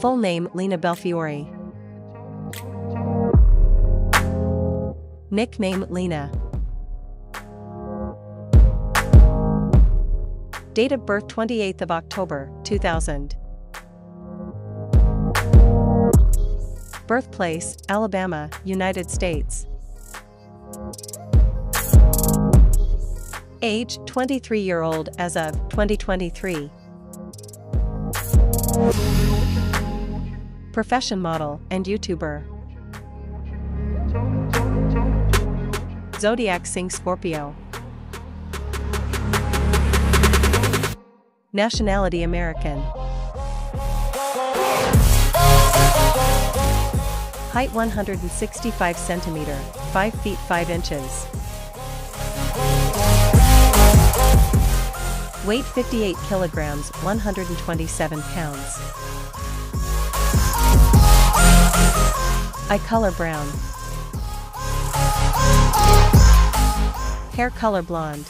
Full name Lina Belfiore. Nickname Lina. Date of birth 28th of October 2000. Birthplace Alabama, United States. Age 23 year old as of 2023. Profession model and YouTuber. Zodiac Sign Scorpio. Nationality American. Height 165 centimeter, 5 feet 5 inches. Weight 58 kilograms, 127 pounds. Eye color brown. Hair color blonde.